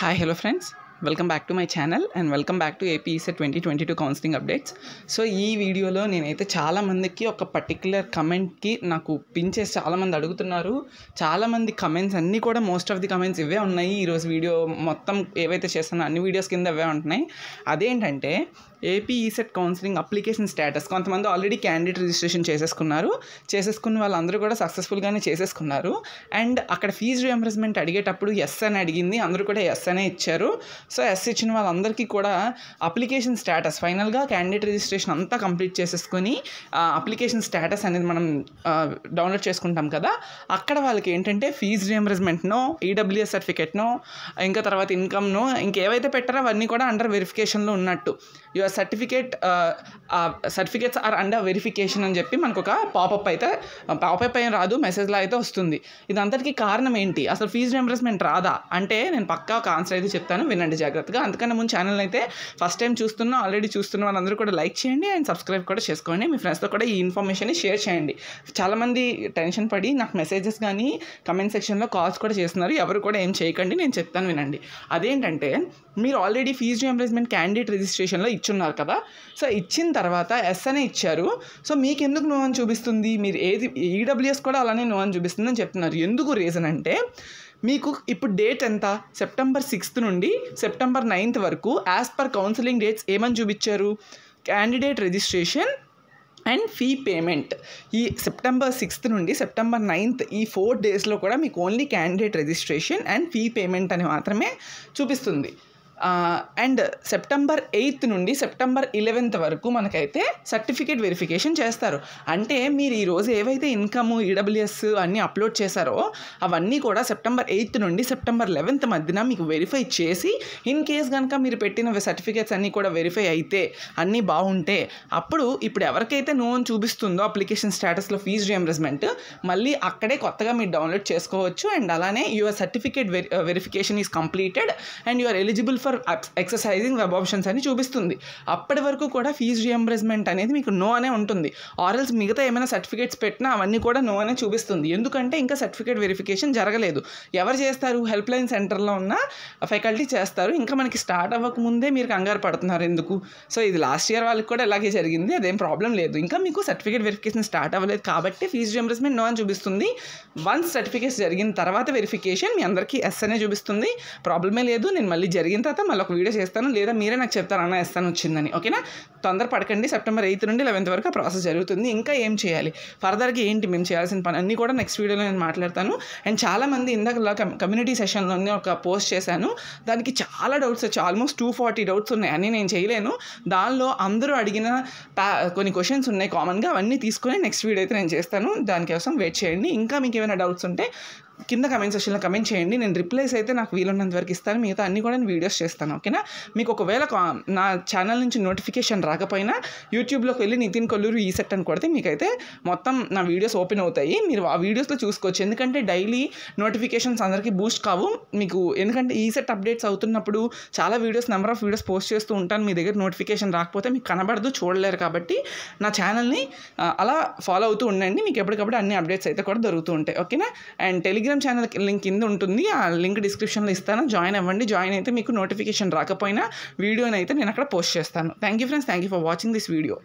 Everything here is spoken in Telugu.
Hi hello friends welcome back to my channel and welcome back to APSA twenty twenty two counselling updates so ఈ వీడియోలో నేనైతే చాలామందికి ఒక పర్టికులర్ కమెంట్కి నాకు పిన్ చేసి చాలామంది అడుగుతున్నారు. చాలామంది కమెంట్స్ అన్నీ కూడా మోస్ట్ ఆఫ్ ది కమెంట్స్ ఇవే ఉన్నాయి. ఈరోజు వీడియో మొత్తం ఏవైతే చేస్తానో అన్ని వీడియోస్ కింద అవే ఉంటున్నాయి. అదేంటంటే AP ECET counselling application status. కొంతమంది ఆల్రెడీ క్యాండిడేట్ రిజిస్ట్రేషన్ చేసేసుకున్నారు. చేసేసుకున్న వాళ్ళందరూ కూడా సక్సెస్ఫుల్గానే చేసేసుకున్నారు. అండ్ అక్కడ ఫీజు రియంబర్స్మెంట్ అడిగేటప్పుడు ఎస్ అని అడిగింది. అందరూ కూడా ఎస్ అనే ఇచ్చారు. సో ఎస్ ఇచ్చిన వాళ్ళందరికీ కూడా అప్లికేషన్ స్టేటస్ ఫైనల్గా క్యాండిడేట్ రిజిస్ట్రేషన్ అంతా కంప్లీట్ చేసేసుకొని అప్లికేషన్ స్టేటస్ అనేది మనం డౌన్లోడ్ చేసుకుంటాం కదా. అక్కడ వాళ్ళకి ఏంటంటే ఫీజు రియంబర్స్మెంట్నో ఈడబ్ల్యూఎస్ సర్టిఫికేట్నో ఇంకా తర్వాత ఇన్కమ్నో ఇంకేవైతే పెట్టారో అవన్నీ కూడా అండర్ వెరిఫికేషన్లో ఉన్నట్టు. Yes certificate certificates are under verification అని చెప్పి మనకు ఒక పాపప్ అయితే పాపప్ అయిన రాదు మెసేజ్లో అయితే వస్తుంది. ఇదంతటికి కారణం ఏంటి? అసలు ఫీజు రింబర్స్మెంట్ రాదా? అంటే నేను పక్కా ఒక ఆన్సర్ అయితే చెప్తాను వినండి జాగ్రత్తగా. అందుకని ముందు ఛానల్ అయితే ఫస్ట్ టైం చూస్తున్నా ఆల్రెడీ చూస్తున్న వాళ్ళందరూ కూడా లైక్ చేయండి అండ్ సబ్స్క్రైబ్ కూడా చేసుకోండి. మీ ఫ్రెండ్స్తో కూడా ఈ ఇన్ఫర్మేషన్ షేర్ చేయండి. చాలామంది టెన్షన్ పడి నాకు మెసేజెస్ కానీ కమెంట్ సెక్షన్లో కాల్స్ కూడా చేస్తున్నారు. ఎవరు కూడా ఏం చేయకండి నేను చెప్తాను వినండి. అదేంటంటే మీరు ఆల్రెడీ ఫీజు రియంబర్స్మెంట్ క్యాండిడేట్ రిజిస్ట్రేషన్లో ఇచ్చున్నారు కదా. సో ఇచ్చిన తర్వాత ఎస్ అనే ఇచ్చారు. సో మీకు ఎందుకు నో అని చూపిస్తుంది? మీరు ఏది ఈడబ్ల్యూఎస్ కూడా అలానే నో అని చూపిస్తుందని చెప్తున్నారు. ఎందుకు రీజన్ అంటే మీకు ఇప్పుడు డేట్ ఎంత? సెప్టెంబర్ సిక్స్త్ నుండి సెప్టెంబర్ నైన్త్ వరకు యాజ్ పర్ కౌన్సిలింగ్ డేట్స్ ఏమని చూపించారు? Candidate registration and fee payment ఈ సెప్టెంబర్ సిక్స్త్ నుండి సెప్టెంబర్ నైన్త్ ఈ ఫోర్ డేస్లో కూడా మీకు only candidate registration and fee payment అని మాత్రమే చూపిస్తుంది. అండ్ సెప్టెంబర్ ఎయిత్ నుండి సెప్టెంబర్ ఇలెవెన్త్ వరకు మనకైతే సర్టిఫికేట్ వెరిఫికేషన్ చేస్తారు. అంటే మీరు ఈరోజు ఏవైతే ఇన్కమ్ ఈడబ్ల్యూఎస్ అన్నీ అప్లోడ్ చేశారో అవన్నీ కూడా సెప్టెంబర్ ఎయిత్ నుండి సెప్టెంబర్ లెవెన్త్ మధ్యన మీకు వెరిఫై చేసి ఇన్ కేస్ కనుక మీరు పెట్టిన సర్టిఫికేట్స్ అన్నీ కూడా వెరిఫై అయితే అన్నీ బాగుంటే అప్పుడు ఇప్పుడు ఎవరికైతే నో అని చూపిస్తుందో అప్లికేషన్ స్టేటస్లో ఫీజు రియంబర్స్మెంట్ మళ్ళీ అక్కడే కొత్తగా మీరు డౌన్లోడ్ చేసుకోవచ్చు. అండ్ అలానే your certificate verification is completed and your eligible for exercising web options అని చూపిస్తుంది. అప్పటి వరకు కూడా ఫీజు రియంబర్స్మెంట్ అనేది మీకు నో అనే ఉంటుంది. ఆర్ఎల్స్ మిగతా ఏమైనా సర్టిఫికేట్స్ పెట్టినా అవన్నీ కూడా నో అనే చూపిస్తుంది. ఎందుకంటే ఇంకా సర్టిఫికేట్ వెరిఫికేషన్ జరగలేదు. ఎవరు చేస్తారు? హెల్ప్ లైన్ సెంటర్లో ఉన్న ఫ్యాకల్టీ చేస్తారు. ఇంకా మనకి స్టార్ట్ అవ్వక ముందే మీరు కంగారు పడుతున్నారు ఎందుకు? సో ఇది లాస్ట్ ఇయర్ వాళ్ళకి కూడా ఇలాగే జరిగింది. అదేం ప్రాబ్లం లేదు. ఇంకా మీకు సర్టిఫికేట్ వెరిఫికేషన్ స్టార్ట్ అవ్వలేదు కాబట్టి ఫీజు రియంబర్స్మెంట్ నో అని చూపిస్తుంది. వన్స్ సర్టిఫికేట్స్ జరిగిన తర్వాత వెరిఫికేషన్ మీ అందరికీ ఎస్ అనే చూపిస్తుంది. ప్రాబ్లమే లేదు. నేను మళ్ళీ జరిగిన తర్వాత మళ్ళీ ఒక వీడియో చేస్తాను. లేదా మీరే నాకు చెప్తారు అన్న ఎస్ వచ్చిందని. ఓకేనా? తొందర పడకండి. సెప్టెంబర్ ఎయిత్ నుండి లెవెన్త్ వరకు ఆ ప్రాసెస్ జరుగుతుంది. ఇంకా ఏం చేయాలి? ఫర్దర్గా ఏంటి మేము చేయాల్సిన పని? అన్నీ కూడా నెక్స్ట్ వీడియోలో నేను మాట్లాడతాను. అండ్ చాలామంది ఇందాక కమ్యూనిటీ సెషన్లోనే ఒక పోస్ట్ చేశాను. దానికి చాలా డౌట్స్ వచ్చాయి. ఆల్మోస్ట్ టూ ఫార్టీ డౌట్స్ ఉన్నాయి. అన్నీ నేను చేయలేను. దానిలో అందరూ అడిగిన కొన్ని క్వశ్చన్స్ ఉన్నాయి కామన్గా. అవన్నీ తీసుకొని నెక్స్ట్ వీడియో అయితే నేను చేస్తాను. దానికోసం వెయిట్ చేయండి. ఇంకా మీకు ఏమైనా డౌట్స్ ఉంటే కింద కమెంట్ సెక్షన్లో కమెంట్ చేయండి. నేను రిప్లైస్ అయితే నాకు వీలున్నంత వరకు ఇస్తాను. మిగతా అన్ని కూడా నేను వీడియోస్ చేస్తాను. ఓకేనా? మీకు ఒకవేళ నా ఛానల్ నుంచి నోటిఫికేషన్ రాకపోయినా యూట్యూబ్లోకి వెళ్ళి నితిన్ కొల్లూరు ఈ సెట్ అని కొడితే మీకైతే మొత్తం నా వీడియోస్ ఓపెన్ అవుతాయి. మీరు ఆ వీడియోస్లో చూసుకోవచ్చు. ఎందుకంటే డైలీ నోటిఫికేషన్స్ అందరికీ బూస్ట్ కావు. మీకు ఎందుకంటే ఈ సెట్ అప్డేట్స్ అవుతున్నప్పుడు చాలా videos number of videos post చేస్తూ ఉంటాను. మీ దగ్గర నోటిఫికేషన్ రాకపోతే మీకు కనబడదు చూడలేరు కాబట్టి నా ఛానల్ని అలా ఫాలో అవుతూ ఉండండి. మీకు ఎప్పటికప్పుడు అన్ని అప్డేట్స్ అయితే కూడా దొరుకుతూ ఉంటాయి. ఓకేనా? And Telegram Telegram channel link కింద ఉంటుంది. ఆ లింక్ డిస్క్రిప్షన్లో ఇస్తాను. జాయిన్ అవ్వండి. జాయిన్ అయితే మీకు నోటిఫికేషన్ రాకపోయినా వీడియోని అయితే నేను అక్కడ పోస్ట్ చేస్తాను. Thank you friends thank you for watching this video